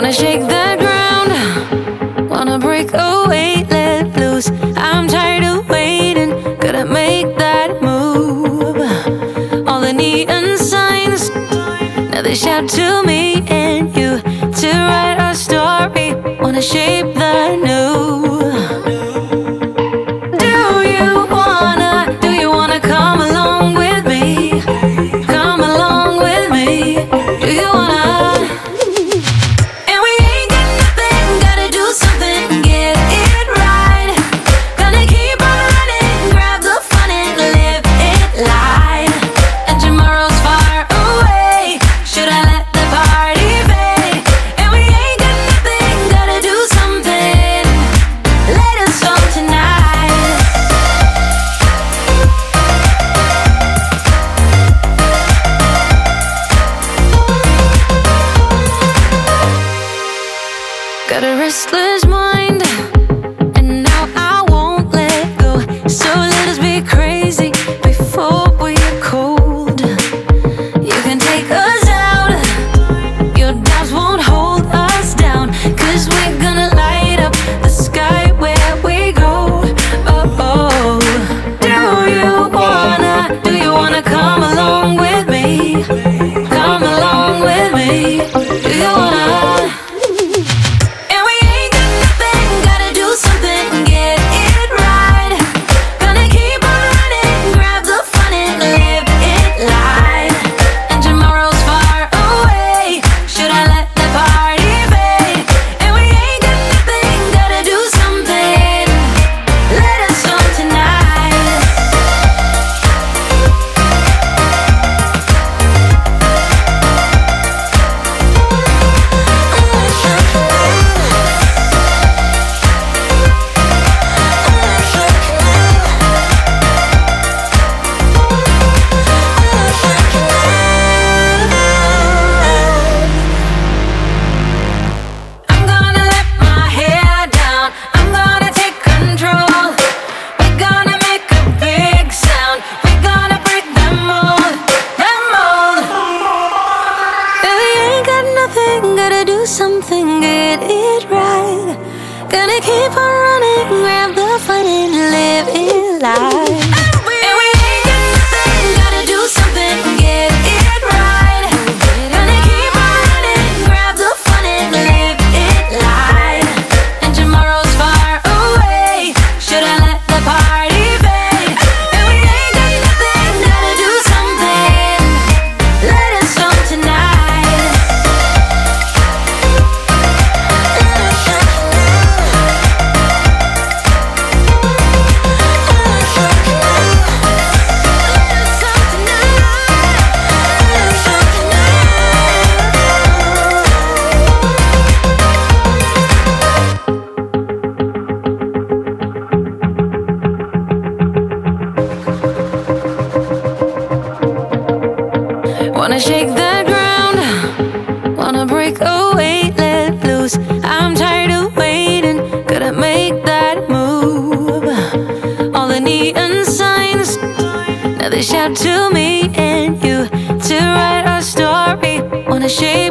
Wanna shake the ground, wanna break away, let loose. I'm tired of waiting, gotta make that move. All the neon signs, now they shout to me and you to write our story. Wanna shake. Got a restless mind. something, get it right. Gonna keep on running, grab the fun and live it life. Wanna shake the ground, wanna break away, let loose. I'm tired of waiting, gotta make that move. All the neon signs, now they shout to me and you to write our story. Wanna shape.